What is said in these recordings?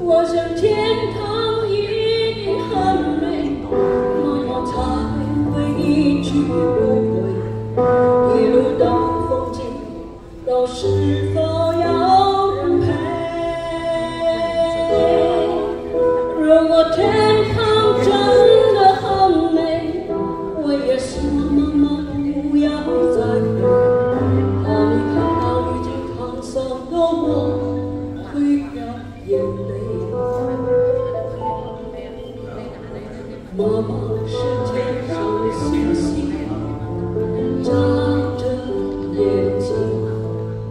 我想天堂一定很美，妈妈才会。会掉眼泪。妈妈是天上的星星，眨着眼睛，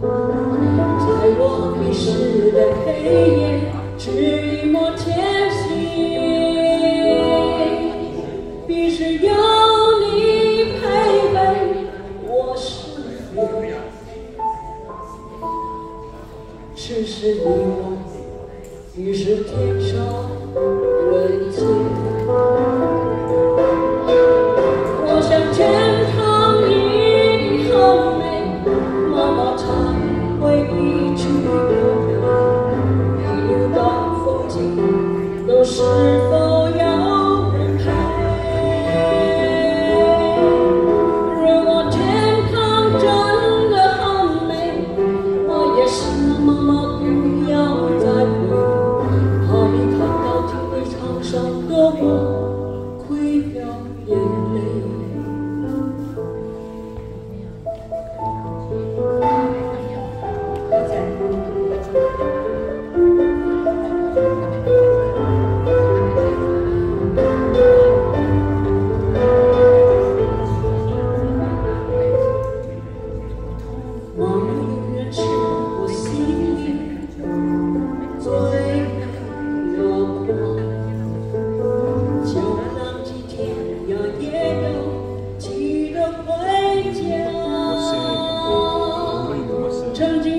在我迷失的黑夜。只是遗忘于是天上人间我想天堂一定很美妈妈才会一去不回一路的风景都是 grande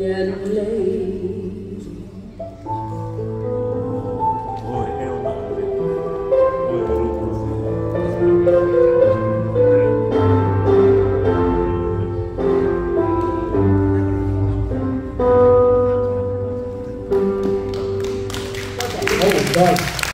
and blaze. Oh,